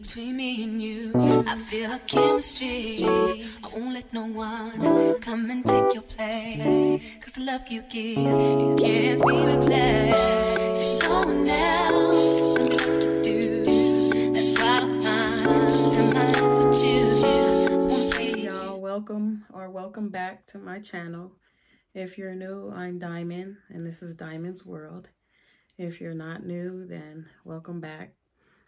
between me and you. I feel a chemistry. I won't let no one come and take your place. Cause the love you give, it can't be replaced. So no one else can like you do. That's why I'm spend my life with you. You. Y'all, welcome or welcome back to my channel. If you're new, I'm Diamond, and this is Diamond's World. If you're not new, then welcome back.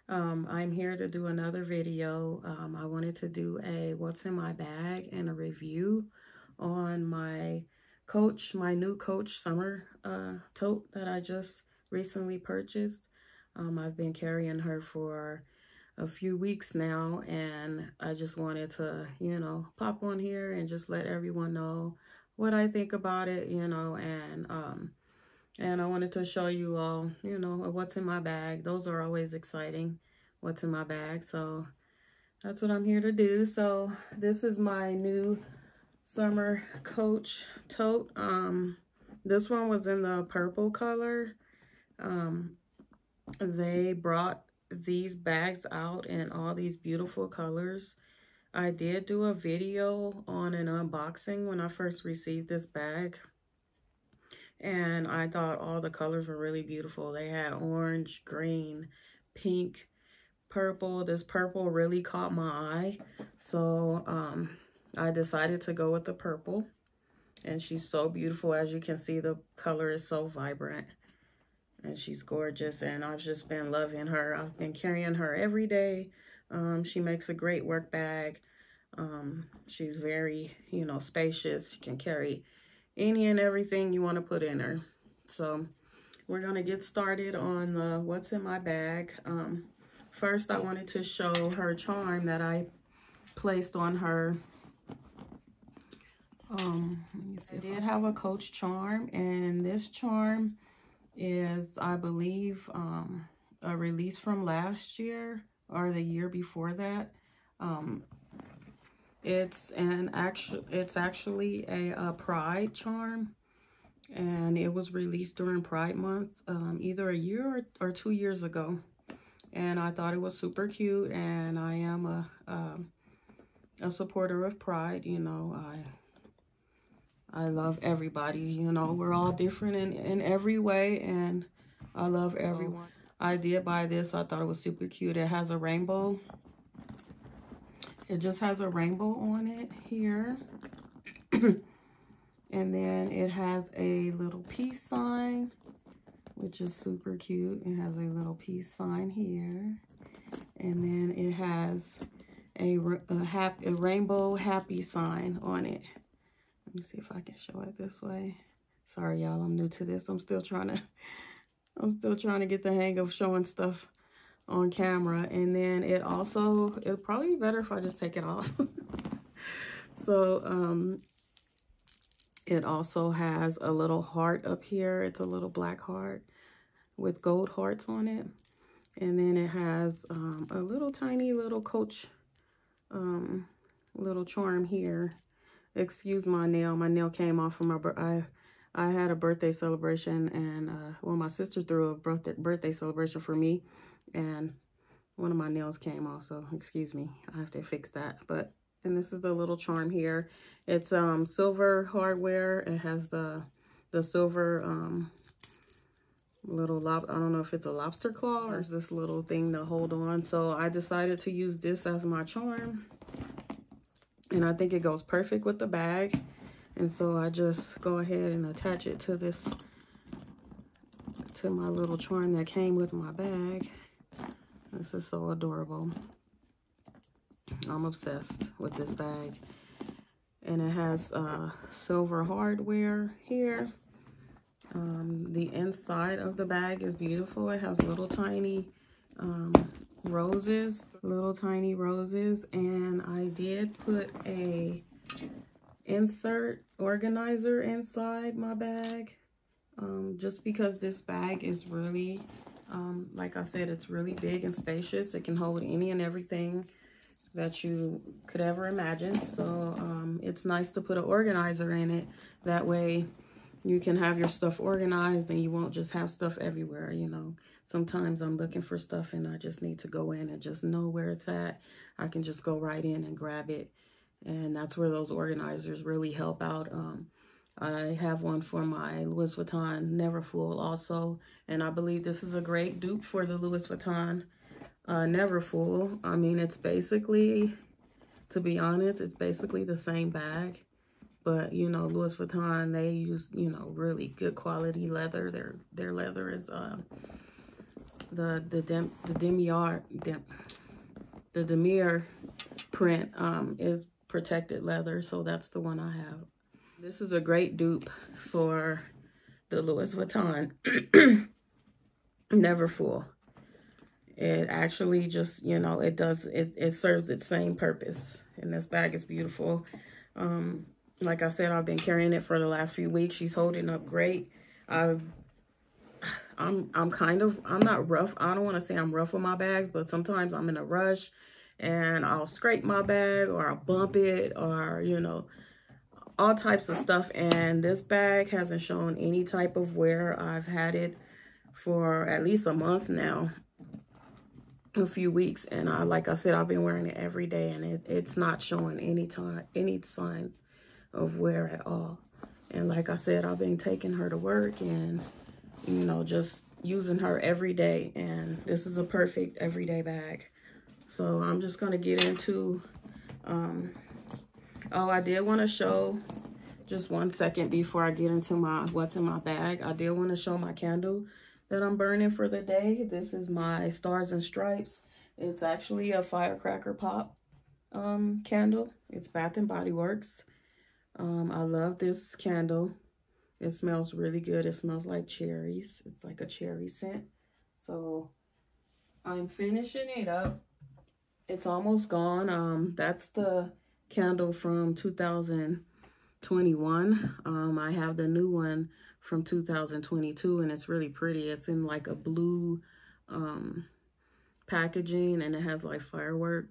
Um, I'm here to do another video. Um, I wanted to do a what's in my bag and a review on my Coach, my new Coach summer uh, tote that I just recently purchased. Um, I've been carrying her for a few weeks now and I just wanted to, you know, pop on here and just let everyone know what I think about it, you know, and um and I wanted to show you all, you know, what's in my bag. Those are always exciting, what's in my bag. So that's what I'm here to do. So this is my new summer Coach tote. Um, this one was in the purple color. Um, they brought these bags out in all these beautiful colors. I did do a video on an unboxing when I first received this bag. And I thought all the colors were really beautiful. They had orange, green, pink, purple. This purple really caught my eye. So um, I decided to go with the purple. And she's so beautiful. As you can see, the color is so vibrant. And she's gorgeous. And I've just been loving her. I've been carrying her every day. Um, she makes a great work bag. Um, she's very, you know, spacious. She can carry any and everything you want to put in her. So we're going to get started on the what's in my bag. Um, first, I wanted to show her charm that I placed on her. Um, I did have a Coach charm, and this charm is, I believe, um, a release from last year or the year before that. Um, it's an actual, it's actually a, a Pride charm, and it was released during Pride Month, um, either a year or, or, two years ago. And I thought it was super cute, and I am a um, a supporter of Pride. You know, I I love everybody. You know, we're all different in in every way, and I love everyone. I did buy this. I thought it was super cute. It has a rainbow it just has a rainbow on it here. and then it has a little peace sign, which is super cute. It has a little peace sign here. And then it has a, a, a rainbow happy sign on it. Let me see if I can show it this way. Sorry, y'all, I'm new to this. I'm still trying to, I'm still trying to get the hang of showing stuff on camera. And then it also, it'll probably be better if I just take it off. so, um, it also has a little heart up here. It's a little black heart with gold hearts on it. And then it has um, a little tiny little coach um, little charm here. Excuse my nail. My nail came off from my I I had a birthday celebration and uh, well, my sister threw a birthday birthday celebration for me and one of my nails came off so excuse me i have to fix that but and this is the little charm here it's um silver hardware it has the the silver um little lob i don't know if it's a lobster claw or is this little thing to hold on so i decided to use this as my charm and i think it goes perfect with the bag and so i just go ahead and attach it to this to my little charm that came with my bag this is so adorable. I'm obsessed with this bag. And it has uh, silver hardware here. Um, the inside of the bag is beautiful. It has little tiny um, roses, little tiny roses. And I did put a insert organizer inside my bag. Um, just because this bag is really um, like I said, it's really big and spacious. It can hold any and everything that you could ever imagine. So um, it's nice to put an organizer in it. That way you can have your stuff organized and you won't just have stuff everywhere, you know. sometimes I'm looking for stuff and I just need to go in and just know where it's at. I can just go right in and grab it. And that's where those organizers really help out. Um, I have one for my Louis Vuitton Never Neverfull also. And I believe this is a great dupe for the Louis Vuitton uh, Neverfull. I mean, it's basically, to be honest, it's basically the same bag. But, you know, Louis Vuitton, they use, you know, really good quality leather. Their their leather is uh, the the dem, the Damier dem, the Damier print um, is protected leather. So that's the one I have. This is a great dupe for the Louis Vuitton Neverfull. It actually just, you know, it does, it, it serves its same purpose. And this bag is beautiful. Um, like I said, I've been carrying it for the last few weeks. She's holding up great. I, I'm, I'm kind of, I'm not rough. I don't want to say I'm rough with my bags, but sometimes I'm in a rush and I'll scrape my bag or I'll bump it or, you know, all types of stuff. And this bag hasn't shown any type of wear. I've had it for at least a month now a few weeks and I like I said I've been wearing it every day and it, it's not showing any time any signs of wear at all and like I said I've been taking her to work and you know just using her every day and this is a perfect everyday bag so I'm just gonna get into um oh I did want to show just one second before I get into my what's in my bag I did want to show my candle that I'm burning for the day. This is my Stars and Stripes. It's actually a firecracker pop um, candle. It's Bath and Body Works. Um, I love this candle. It smells really good. It smells like cherries. It's like a cherry scent. So I'm finishing it up. It's almost gone. Um, that's the candle from 2021. Um, I have the new one from 2022 and it's really pretty. It's in like a blue um, packaging and it has like firework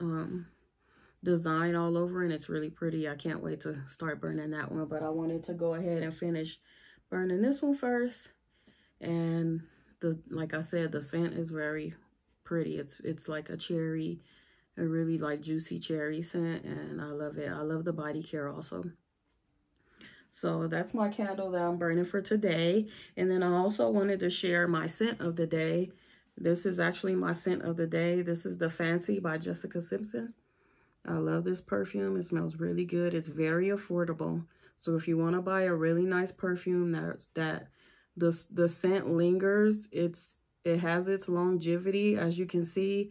um, design all over and it's really pretty. I can't wait to start burning that one, but I wanted to go ahead and finish burning this one first. And the like I said, the scent is very pretty. It's it's like a cherry, a really like juicy cherry scent and I love it. I love the body care also. So that's my candle that I'm burning for today. And then I also wanted to share my scent of the day. This is actually my scent of the day. This is the Fancy by Jessica Simpson. I love this perfume. It smells really good. It's very affordable. So if you want to buy a really nice perfume that's that the the scent lingers, it's it has its longevity. As you can see,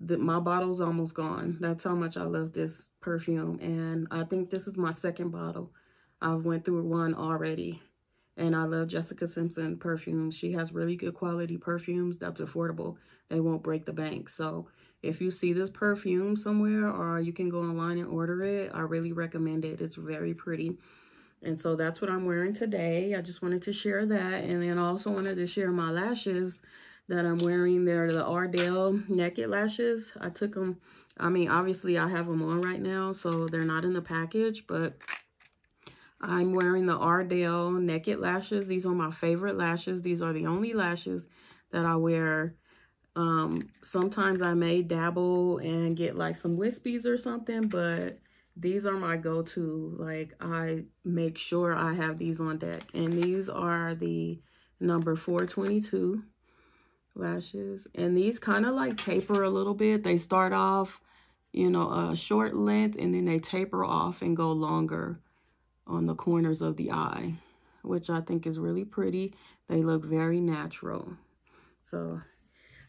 that my bottle's almost gone. That's how much I love this perfume. And I think this is my second bottle. I've went through one already. And I love Jessica Simpson perfumes. She has really good quality perfumes that's affordable. They won't break the bank. So if you see this perfume somewhere or you can go online and order it, I really recommend it. It's very pretty. And so that's what I'm wearing today. I just wanted to share that. And then I also wanted to share my lashes that I'm wearing. They're the Ardell Naked Lashes. I took them, I mean, obviously I have them on right now, so they're not in the package, but I'm wearing the Ardell Naked Lashes. These are my favorite lashes. These are the only lashes that I wear. Um, sometimes I may dabble and get like some wispies or something, but these are my go-to. Like I make sure I have these on deck. And these are the number 422 lashes. And these kind of like taper a little bit. They start off, you know, a short length and then they taper off and go longer on the corners of the eye, which I think is really pretty. They look very natural. So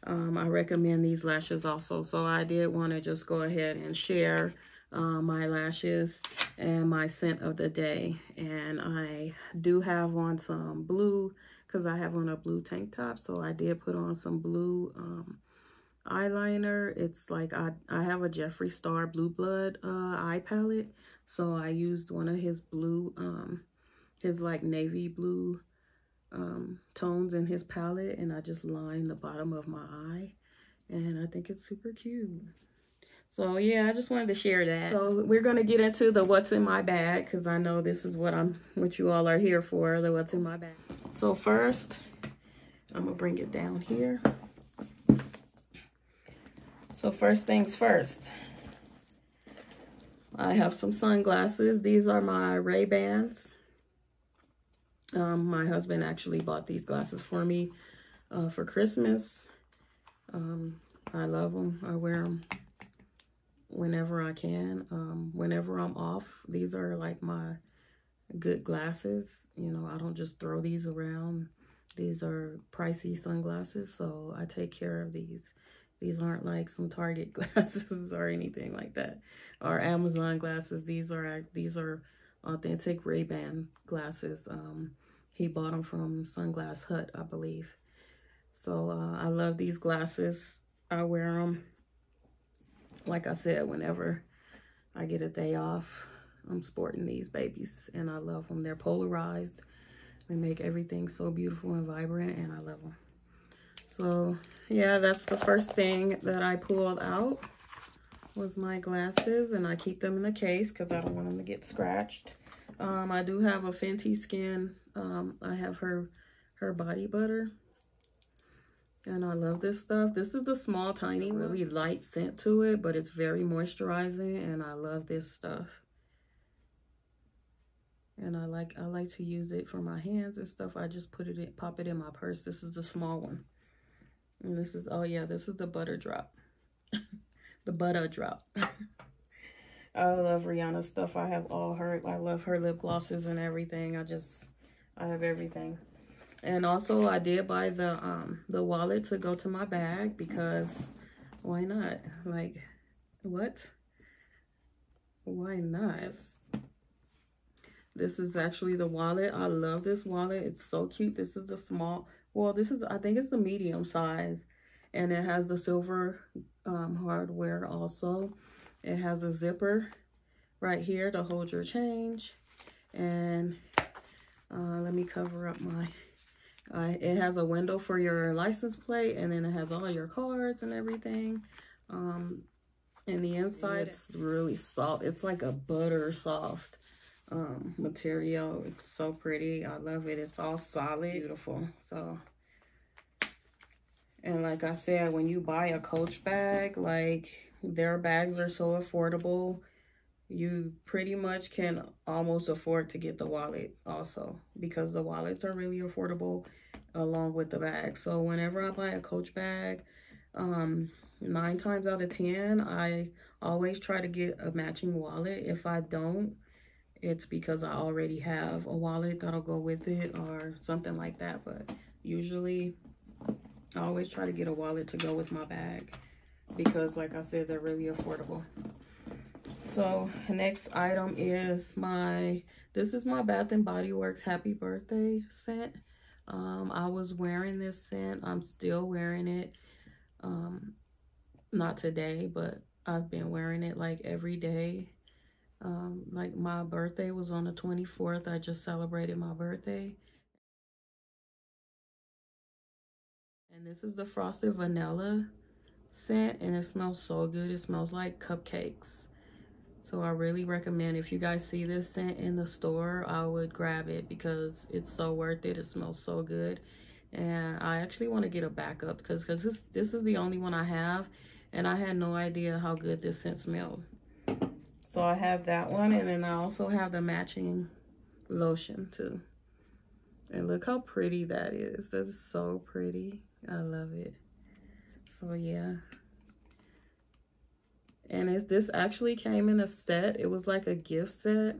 um, I recommend these lashes also. So I did want to just go ahead and share uh, my lashes and my scent of the day. And I do have on some blue because I have on a blue tank top. So I did put on some blue um, eyeliner. It's like I, I have a Jeffree Star Blue Blood uh, eye palette. So I used one of his blue, um, his like navy blue um, tones in his palette. And I just line the bottom of my eye. And I think it's super cute. So yeah, I just wanted to share that. So we're going to get into the what's in my bag. Because I know this is what I'm, what you all are here for. The what's in my bag. So first, I'm gonna bring it down here. So first things first, I have some sunglasses. These are my Ray-Bans. Um, my husband actually bought these glasses for me uh, for Christmas. Um, I love them. I wear them whenever I can. Um, whenever I'm off, these are like my good glasses. You know, I don't just throw these around. These are pricey sunglasses, so I take care of these. These aren't like some Target glasses or anything like that, or Amazon glasses. These are these are authentic Ray-Ban glasses. Um, he bought them from Sunglass Hut, I believe. So uh, I love these glasses. I wear them, like I said, whenever I get a day off. I'm sporting these babies, and I love them. They're polarized. They make everything so beautiful and vibrant, and I love them. So, yeah, that's the first thing that I pulled out was my glasses, and I keep them in the case because I don't want them to get scratched. Um, I do have a Fenty Skin. Um, I have her her body butter. And I love this stuff. This is the small, tiny, really light scent to it, but it's very moisturizing, and I love this stuff and I like I like to use it for my hands and stuff. I just put it in, pop it in my purse. This is the small one. And this is, oh yeah, this is the butter drop. The butter drop. I love Rihanna stuff. I have all her, I love her lip glosses and everything. I just, I have everything. And also I did buy the, um, the wallet to go to my bag because why not? Like, what? Why not? This is actually the wallet. I love this wallet. It's so cute. This is a small, well, this is, I think it's the medium size. And it has the silver um, hardware also. It has a zipper right here to hold your change. And uh, let me cover up my, uh, it has a window for your license plate. And then it has all your cards and everything. Um, and the inside, it's really soft. It's like a butter soft um, material. It's so pretty. I love it. It's all solid. Beautiful. So, and like I said, when you buy a Coach bag, like their bags are so affordable. You pretty much can almost afford to get the wallet also because the wallets are really affordable along with the bag. So whenever I buy a Coach bag, um, nine times out of 10, I always try to get a matching wallet. If I don't, it's because I already have a wallet that'll go with it or something like that. But usually I always try to get a wallet to go with my bag because like I said, they're really affordable. So next item is my, this is my Bath and Body Works Happy Birthday scent. Um, I was wearing this scent. I'm still wearing it. Um, not today, but I've been wearing it like every day um, like my birthday was on the 24th. I just celebrated my birthday. And this is the Frosted Vanilla scent and it smells so good. It smells like cupcakes. So I really recommend if you guys see this scent in the store, I would grab it because it's so worth it. It smells so good. And I actually want to get a backup because cause this, this is the only one I have. And I had no idea how good this scent smelled. So I have that one. And then I also have the matching lotion too. And look how pretty that is. That's so pretty. I love it. So yeah. And it's, this actually came in a set. It was like a gift set.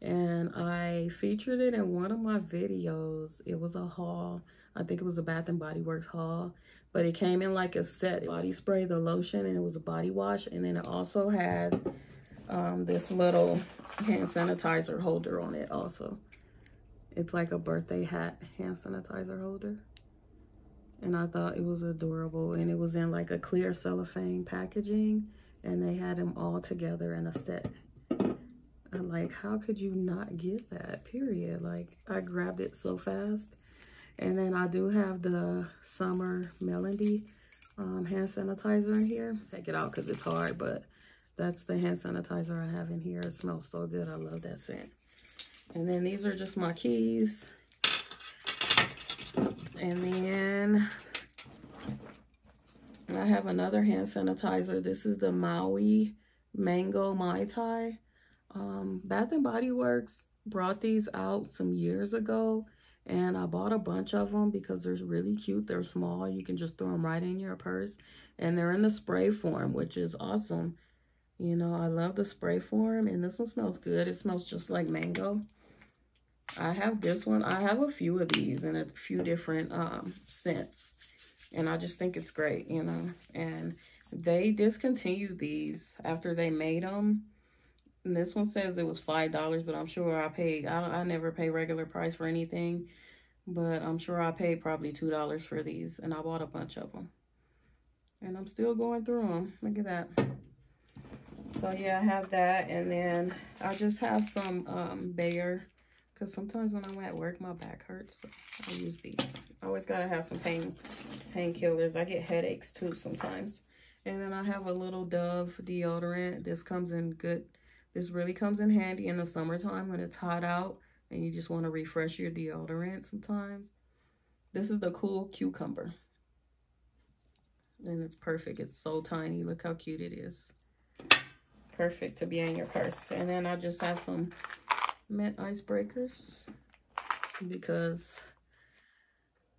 And I featured it in one of my videos. It was a haul. I think it was a Bath and Body Works haul. But it came in like a set. Body spray, the lotion, and it was a body wash. And then it also had um, this little hand sanitizer holder on it also. It's like a birthday hat hand sanitizer holder. And I thought it was adorable. And it was in like a clear cellophane packaging. And they had them all together in a set. I'm like, how could you not get that, period? Like, I grabbed it so fast. And then I do have the Summer Melody um, hand sanitizer in here. Take it out because it's hard, but that's the hand sanitizer I have in here. It smells so good. I love that scent. And then these are just my keys. And then I have another hand sanitizer. This is the Maui Mango Mai Tai. Um, Bath and Body Works brought these out some years ago. And I bought a bunch of them because they're really cute. They're small. You can just throw them right in your purse. And they're in the spray form, which is awesome. You know, I love the spray form. And this one smells good. It smells just like mango. I have this one. I have a few of these in a few different um, scents. And I just think it's great, you know. And they discontinued these after they made them. And this one says it was $5, but I'm sure I paid, I, I never pay regular price for anything. But I'm sure I paid probably $2 for these. And I bought a bunch of them. And I'm still going through them. Look at that. So yeah, I have that. And then I just have some um, Bayer because sometimes when I'm at work, my back hurts. So I use these. I always got to have some pain painkillers. I get headaches too sometimes. And then I have a little Dove deodorant. This comes in good. This really comes in handy in the summertime when it's hot out and you just want to refresh your deodorant sometimes. This is the Cool Cucumber. And it's perfect. It's so tiny. Look how cute it is. Perfect to be in your purse. And then I just have some mint icebreakers because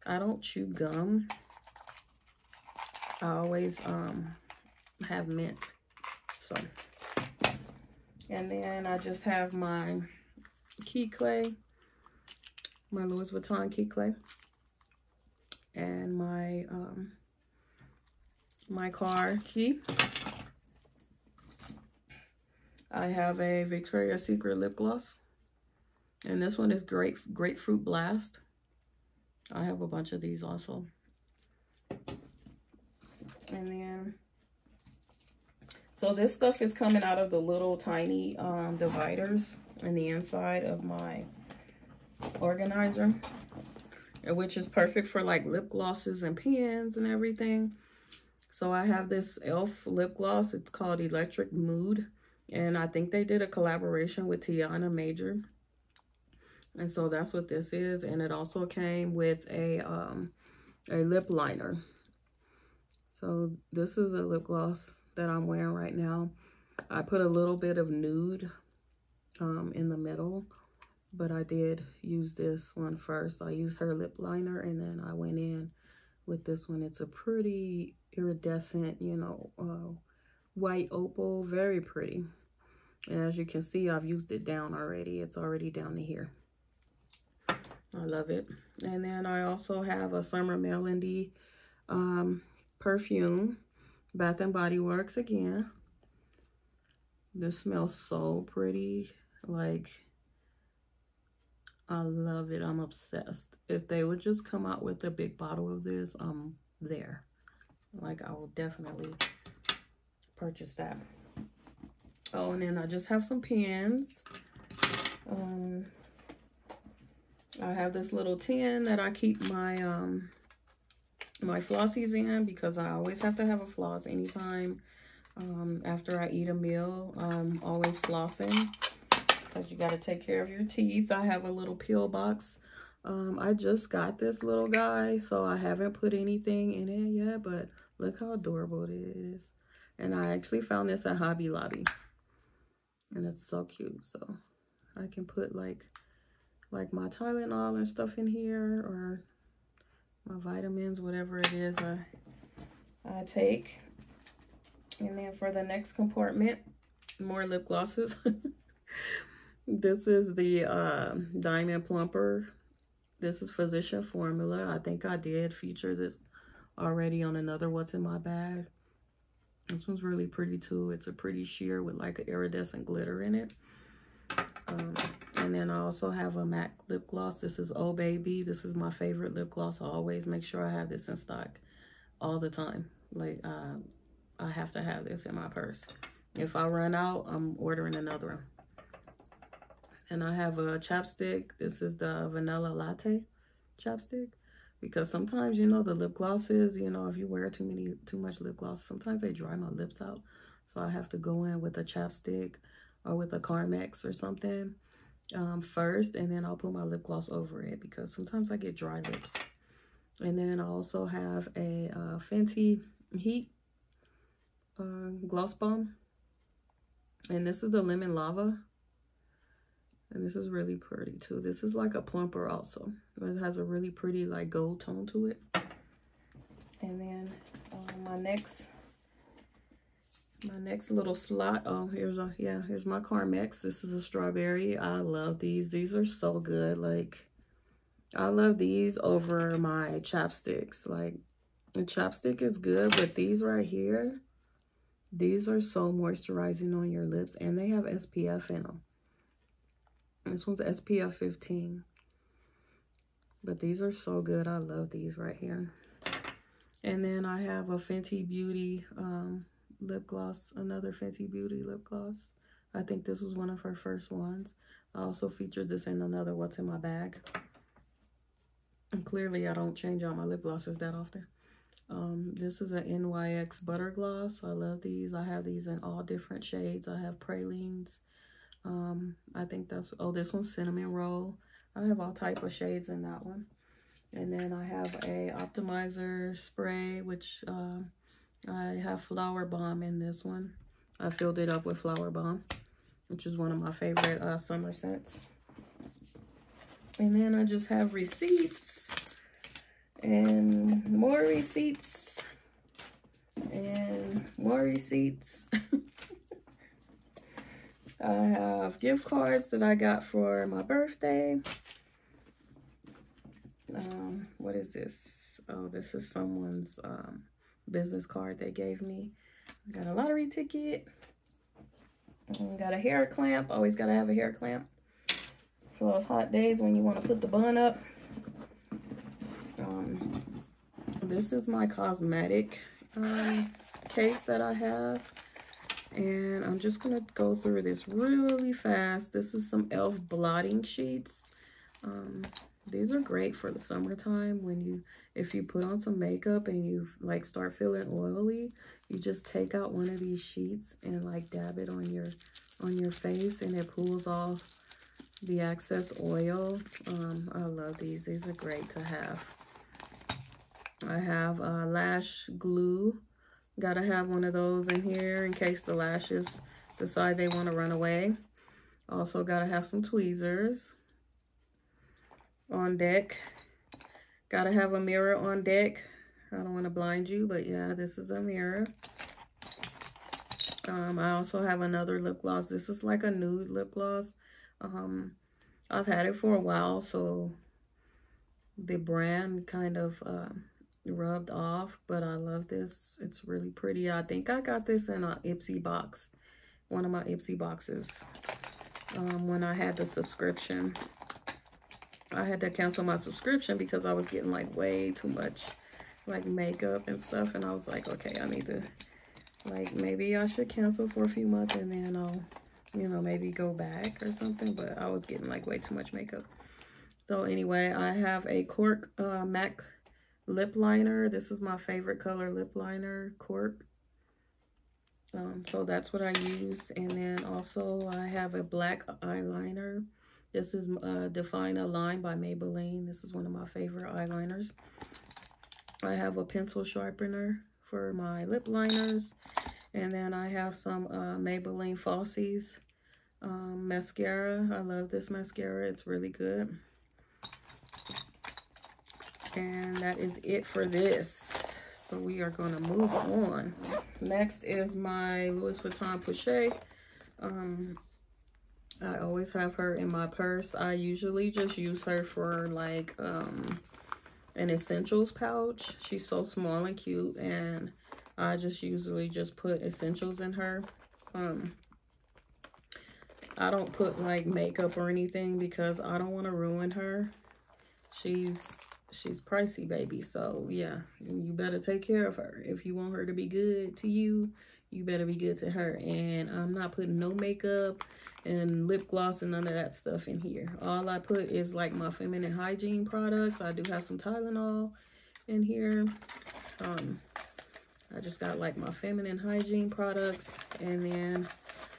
I don't chew gum. I always um have mint. So and then I just have my key Clés, my Louis Vuitton key Clés, and my um my car key. I have a Victoria's Secret lip gloss. And this one is grape Grapefruit Blast. I have a bunch of these also. And then, so this stuff is coming out of the little tiny um, dividers in the inside of my organizer. Which is perfect for like lip glosses and pens and everything. So I have this e.l.f. lip gloss. It's called Electric Mood. And I think they did a collaboration with Tiana Major. And so that's what this is. And it also came with a, um, a lip liner. So this is a lip gloss that I'm wearing right now. I put a little bit of nude um, in the middle. But I did use this one first. I used her lip liner and then I went in with this one. It's a pretty iridescent, you know, uh, white opal. Very pretty. And as you can see, I've used it down already. It's already down to here. I love it. And then I also have a Summer Melody um, perfume. Bath and Body Works again. This smells so pretty. Like, I love it. I'm obsessed. If they would just come out with a big bottle of this, I'm there. Like, I will definitely purchase that. Oh, and then I just have some pens. Um, I have this little tin that I keep my um my flossies in because I always have to have a floss anytime um, after I eat a meal. I'm always flossing because you got to take care of your teeth. I have a little peel box. Um, I just got this little guy, so I haven't put anything in it yet, but look how adorable it is. And I actually found this at Hobby Lobby. And it's so cute. So I can put like like my Tylenol and stuff in here or my vitamins, whatever it is I, I take. And then for the next compartment, more lip glosses. this is the uh, Diamond Plumper. This is Physician Formula. I think I did feature this already on another What's in My Bag. This one's really pretty too. It's a pretty sheer with like an iridescent glitter in it. Um, and then I also have a MAC lip gloss. This is Oh Baby. This is my favorite lip gloss. I always make sure I have this in stock all the time. Like, uh, I have to have this in my purse. If I run out, I'm ordering another one. And I have a chapstick. This is the Vanilla Latte chapstick. Because sometimes, you know, the lip glosses, you know, if you wear too many, too much lip gloss, sometimes they dry my lips out. So I have to go in with a chapstick or with a Carmex or something um, first. And then I'll put my lip gloss over it because sometimes I get dry lips. And then I also have a uh, Fenty Heat uh, Gloss Bomb. And this is the Lemon Lava. And this is really pretty too. This is like a plumper also. It has a really pretty like gold tone to it. And then uh, my next my next little slot. Oh, here's a yeah, here's my Carmex. This is a strawberry. I love these. These are so good. Like I love these over my chapsticks. Like the chapstick is good, but these right here, these are so moisturizing on your lips and they have SPF in them. This one's SPF 15. But these are so good. I love these right here. And then I have a Fenty Beauty um, lip gloss. Another Fenty Beauty lip gloss. I think this was one of her first ones. I also featured this in another What's in My Bag. And clearly I don't change out my lip glosses that often. Um, this is an NYX Butter Gloss. I love these. I have these in all different shades. I have pralines. Um, I think that's, oh, this one's Cinnamon Roll. I have all type of shades in that one. And then I have a optimizer spray, which uh, I have Flower Bomb in this one. I filled it up with Flower Bomb, which is one of my favorite uh, summer scents. And then I just have receipts and more receipts and more receipts. I have gift cards that I got for my birthday. Um, what is this? Oh, this is someone's um, business card they gave me. I got a lottery ticket. Got a hair clamp. Always got to have a hair clamp for those hot days when you want to put the bun up. Um, this is my cosmetic um, case that I have. And I'm just going to go through this really fast. This is some e.l.f. blotting sheets. Um, these are great for the summertime when you, if you put on some makeup and you like start feeling oily, you just take out one of these sheets and like dab it on your, on your face and it pulls off the excess oil. Um, I love these. These are great to have. I have uh, lash glue. Gotta have one of those in here in case the lashes decide they want to run away. Also gotta have some tweezers on deck. Gotta have a mirror on deck. I don't want to blind you, but yeah, this is a mirror. Um, I also have another lip gloss. This is like a nude lip gloss. Um, I've had it for a while, so the brand kind of uh, rubbed off, but I love this. It's really pretty. I think I got this in a Ipsy box, one of my Ipsy boxes, um, when I had the subscription. I had to cancel my subscription because I was getting like way too much like makeup and stuff. And I was like, okay, I need to like, maybe I should cancel for a few months and then I'll you know, maybe go back or something. But I was getting like way too much makeup. So anyway, I have a Cork uh, MAC lip liner. This is my favorite color lip liner, Cork. Um, so that's what I use. And then also I have a black eyeliner. This is uh, Define a Line by Maybelline. This is one of my favorite eyeliners. I have a pencil sharpener for my lip liners. And then I have some uh, Maybelline Falsies um, mascara. I love this mascara. It's really good. And that is it for this. So we are going to move on. Next is my Louis Vuitton Pochette. Um, I always have her in my purse. I usually just use her for like um, an essentials pouch. She's so small and cute and I just usually just put essentials in her. Um, I don't put like makeup or anything because I don't want to ruin her. She's she's pricey, baby. So yeah, you better take care of her. If you want her to be good to you, you better be good to her. And I'm not putting no makeup and lip gloss and none of that stuff in here. All I put is like my feminine hygiene products. I do have some Tylenol in here. Um, I just got like my feminine hygiene products. And then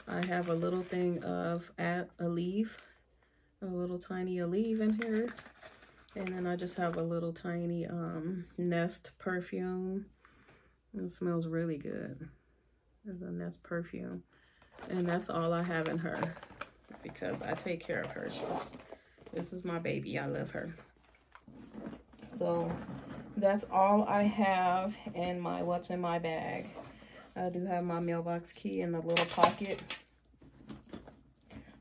I have a little thing of at Aleve, a little tiny Aleve in here. And then I just have a little tiny um, Nest perfume. It smells really good. It's a Nest perfume. And that's all I have in her because I take care of her. This is my baby. I love her. So that's all I have in my what's in my bag. I do have my mailbox key in the little pocket.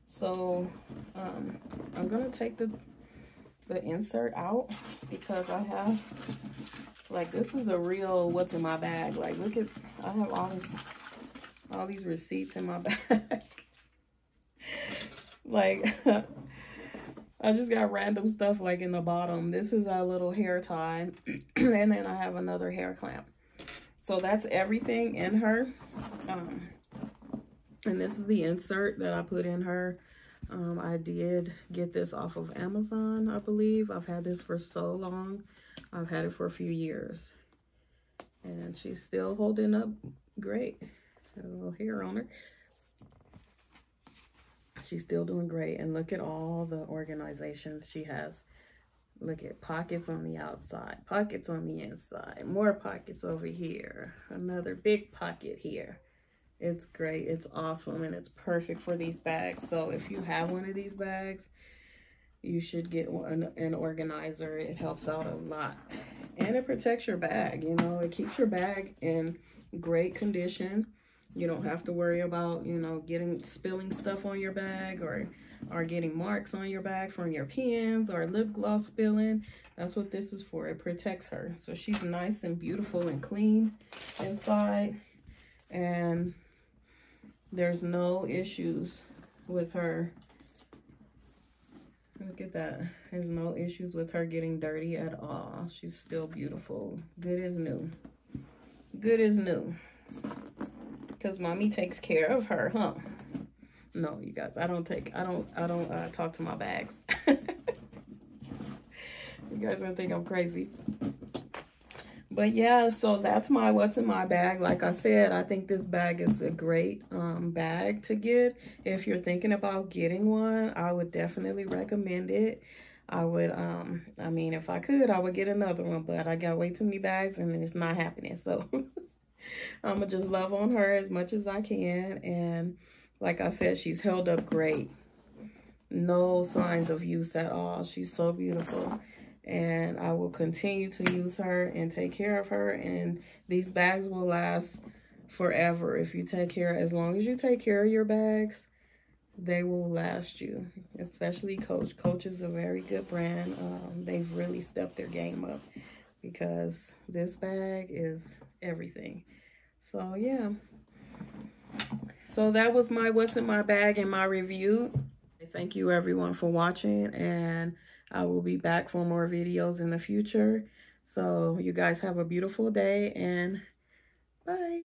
So um, I'm going to take the, the insert out because I have, like, this is a real what's in my bag. Like, look at, I have all this, all these receipts in my bag. like, I just got random stuff like in the bottom. This is a little hair tie. and then I have another hair clamp. So that's everything in her. Um, and this is the insert that I put in her. Um, I did get this off of Amazon, I believe. I've had this for so long. I've had it for a few years. And she's still holding up great. A little hair on her she's still doing great. And look at all the organization she has. Look at pockets on the outside, pockets on the inside, more pockets over here, another big pocket here. It's great. It's awesome. And it's perfect for these bags. So if you have one of these bags, you should get one, an organizer. It helps out a lot. And it protects your bag. You know, it keeps your bag in great condition you don't have to worry about, you know, getting spilling stuff on your bag or or getting marks on your bag from your pens or lip gloss spilling. That's what this is for. It protects her. So she's nice and beautiful and clean inside. And there's no issues with her. Look at that. There's no issues with her getting dirty at all. She's still beautiful. Good as new. Good as new. Because mommy takes care of her, huh? No, you guys, I don't take, I don't, I don't uh, talk to my bags. you guys gonna think I'm crazy. But yeah, so that's my what's in my bag. Like I said, I think this bag is a great um, bag to get. If you're thinking about getting one, I would definitely recommend it. I would, um, I mean, if I could, I would get another one, but I got way too many bags and it's not happening. So I'm going to just love on her as much as I can. And like I said, she's held up great. No signs of use at all. She's so beautiful. And I will continue to use her and take care of her. And these bags will last forever if you take care. As long as you take care of your bags, they will last you. Especially Coach. Coach is a very good brand. Um, they've really stepped their game up because this bag is everything. So yeah. So that was my what's in my bag and my review. Thank you everyone for watching and I will be back for more videos in the future. So you guys have a beautiful day and bye.